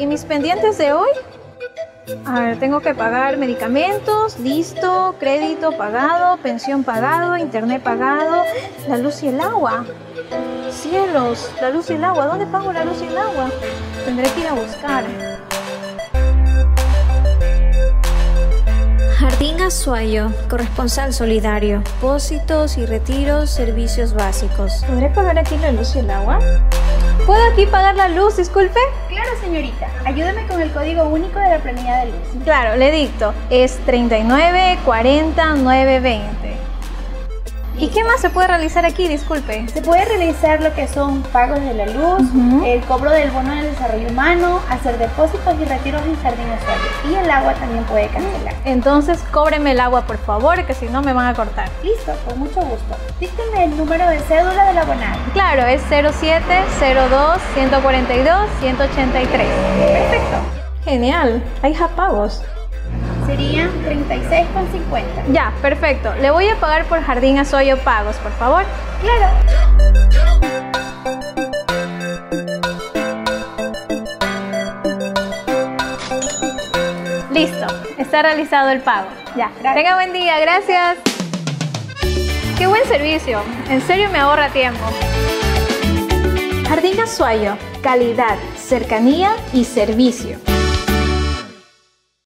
¿Y mis pendientes de hoy? A ver, tengo que pagar medicamentos, listo, crédito pagado, pensión pagado, internet pagado, la luz y el agua. Cielos, la luz y el agua, ¿dónde pago la luz y el agua? Tendré que ir a buscar. Jardín Azuayo, corresponsal solidario, depósitos y retiros, servicios básicos. ¿Podré pagar aquí la luz y el agua? ¿Puedo aquí pagar la luz, disculpe? Claro, señorita. Ayúdeme con el código único de la planilla de luz. Claro, le dicto. Es 39 40 920. ¿Y qué más se puede realizar aquí? Disculpe. Se puede realizar lo que son pagos de la luz, el cobro del bono del desarrollo humano, hacer depósitos y retiros en jardín usuario. Y el agua también puede cancelar. Entonces, cóbreme el agua, por favor, que si no me van a cortar. Listo, con mucho gusto. Dígame el número de cédula del abonado. Claro, es 07 02 142 183. Perfecto. Genial, hay pagos. Serían 36,50. Ya, perfecto. Le voy a pagar por Jardín Azoyo Pagos, por favor. Claro. Listo, está realizado el pago. Ya, Gracias. tenga buen día, gracias. Qué buen servicio, en serio me ahorra tiempo. Jardín Azuayo, calidad, cercanía y servicio.